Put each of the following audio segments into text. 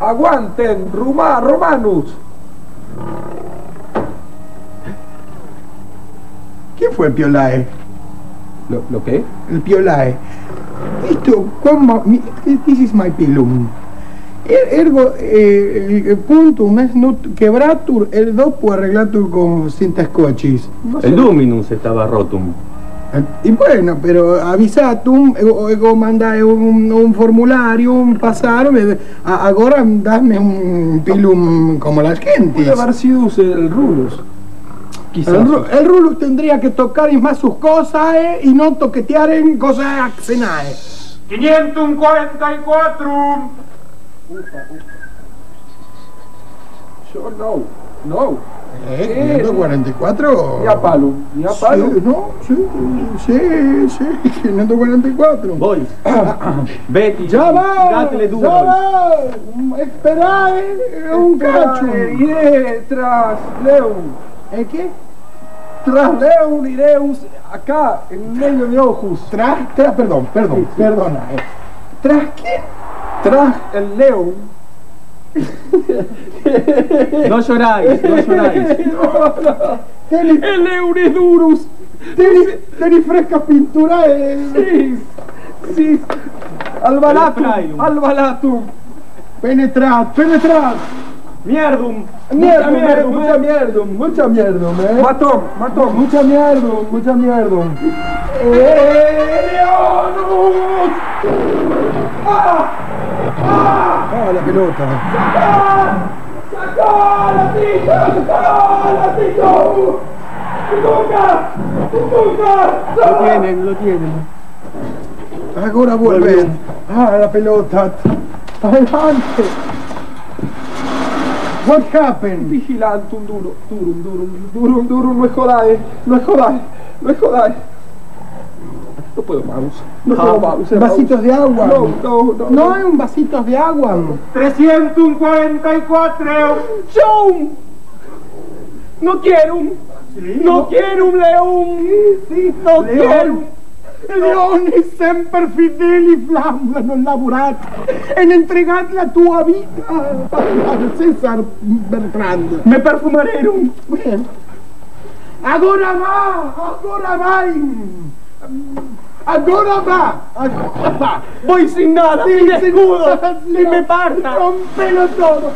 Aguanten, Ruma, Romanus. ¿Quién fue el Piolae? ¿Lo, ¿Lo qué? El Piolae. Esto, como... mi- This is my pilum. Er- Ergo, eh, el puntum es nut quebratur, el dopo arreglatur con cinta scotchis. El Luminus estaba rotum. Y bueno, pero avisatum, ego, ego manda un, un formulario, un pasar, me- a- ahora dame un pilum como las gentes. Puede haber sido el Rulus. Quizás. El, el Rulus tendría que tocar más sus cosas eh, y no toquetear en cosas axenae. 544. Yo no. No. ¿Eh? 544. Ni a palo. Ni a palo. Sí, no, sí, sí, sí, 544. Voy. Betty, ¡Ya va! dátele ¡Ya duro. va! Esperá, eh, un cacho. Eh, Iré tras Leum. ¿Eh, qué? Tras Leum iré acá, en medio de ojos. Tras, tras, perdón, perdón, perdona. eh. ¿Tras qué? Tras el Leum. No lloráis, no lloráis. El Euridurus. Tenis, tenis fresca pintura. Sí, sí. Albalatum, albalatum. Penetrad, penetrad. Mierdum. Mierdum, mucha mierdum, mucha eh. mierdum, mucha mierdum, eh. Matón, matón. Mucha mierdum, mucha mierdum. ¡Sacá la pelota! ¡Sacá! ¡Sacá la tita! ¡Sacá la tita! ¡Tutuca! ¡Tutuca! Lo tienen, lo tienen. Ahora vuelven. ¡Ah, la pelota! ¡Adelante! What happened? Vigilante, un duro, duro, un duro, un duro, un duro, no es jodade, eh. no es jodade, eh. no es jodade. Eh. No puedo más, no puedo más. Vasitos de agua. No, no, no. No hay un vasito de agua. 344. ¡Chum! No quiero un, no quiero un león. no quiero. Leone sempre fideli flamma non lavorate e ne entregate la tua vita al César Bertrand. Me perfumarerum. Bueno. Agora va, agora vai. Agora va, agora va. Voy sin nada, sin escudo, y me parta. Rompelo todo.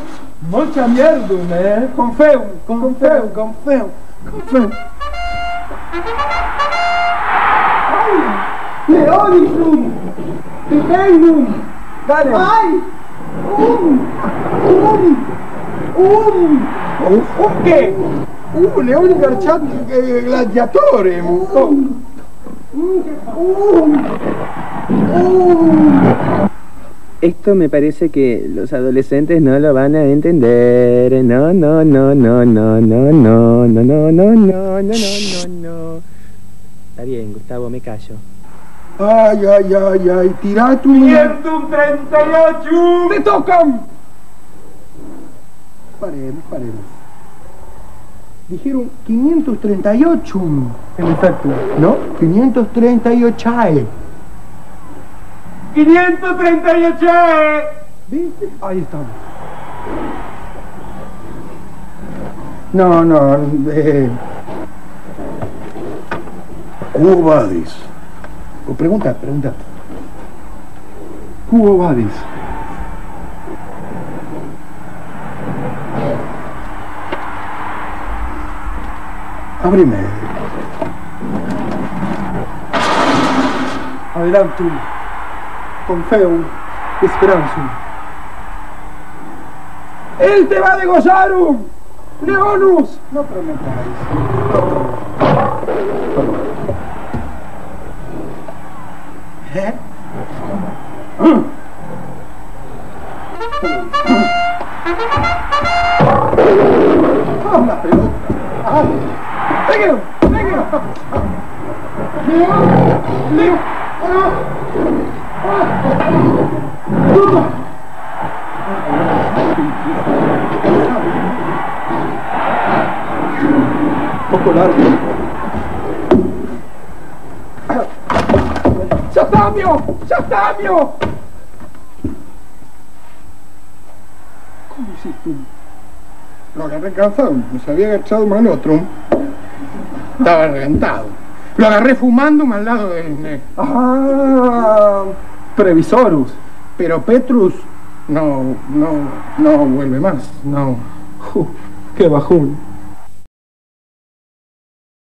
Mucha mierda, eh. Con feo, Con feo, con feo, con feo. Leonisum, Tipenum. Dale. ¡Ay! ¡Um! ¡Um! ¡Um! ¿Un qué? ¡Uh! Leone Garciati eh, gladiatore! ¡Um! ¡Um! ¡Um! Esto me parece que los adolescentes no lo van a entender. No, no, no, no, no, no, no, no, no, no, no, no, no, no, no. Está bien, Gustavo, me callo. ¡Ay, ay, ay, ay! ¡Tira tu... 538. ¡Te tocan! Paremos, paremos. Dijeron 538. En efecto. ¿No? 538 AE. 538. ¿Viste? Ahí estamos. No, no. Eh, Quo vadis? o pregunta, pregunta. Cubo Vadis. Abrime. Adelantum. Con feum. Esperanzum. ¡Él te va a degollar! ¡Leonus! No prometáis. ¿Eh? ¡Ah, pelota! ¡Ah! ¡Péguelo! ¡Péguelo! ¡Leo! ¡Leo! ¡Ah! poco largo. ¡Satamio! ¡Satamio! ¿Cómo hiciste? Lo agarré cansado, se había agachado mal otro. Estaba reventado. Lo agarré fumando al lado del... Ah, Previsorus. Pero Petrus no, no, no vuelve más, no. Qué bajón.